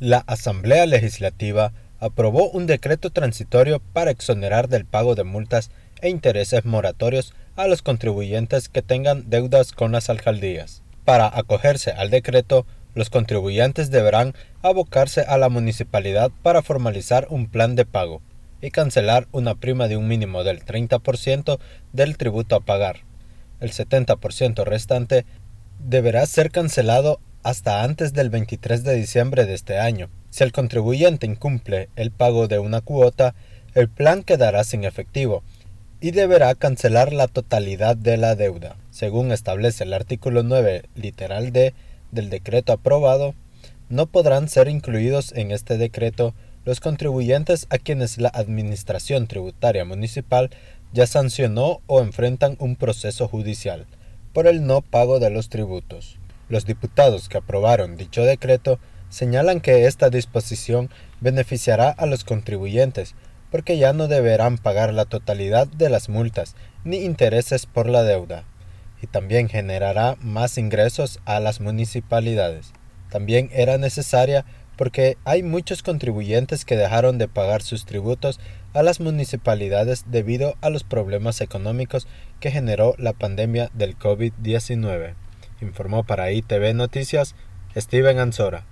La Asamblea Legislativa aprobó un decreto transitorio para exonerar del pago de multas e intereses moratorios a los contribuyentes que tengan deudas con las alcaldías. Para acogerse al decreto, los contribuyentes deberán abocarse a la municipalidad para formalizar un plan de pago y cancelar una prima de un mínimo del 30% del tributo a pagar. El 70% restante deberá ser cancelado hasta antes del 23 de diciembre de este año. Si el contribuyente incumple el pago de una cuota, el plan quedará sin efectivo y deberá cancelar la totalidad de la deuda. Según establece el artículo 9, literal D del decreto aprobado, no podrán ser incluidos en este decreto los contribuyentes a quienes la Administración Tributaria Municipal ya sancionó o enfrentan un proceso judicial por el no pago de los tributos. Los diputados que aprobaron dicho decreto señalan que esta disposición beneficiará a los contribuyentes porque ya no deberán pagar la totalidad de las multas ni intereses por la deuda, y también generará más ingresos a las municipalidades. También era necesaria porque hay muchos contribuyentes que dejaron de pagar sus tributos a las municipalidades debido a los problemas económicos que generó la pandemia del COVID-19 informó para ITV Noticias Steven Ansora.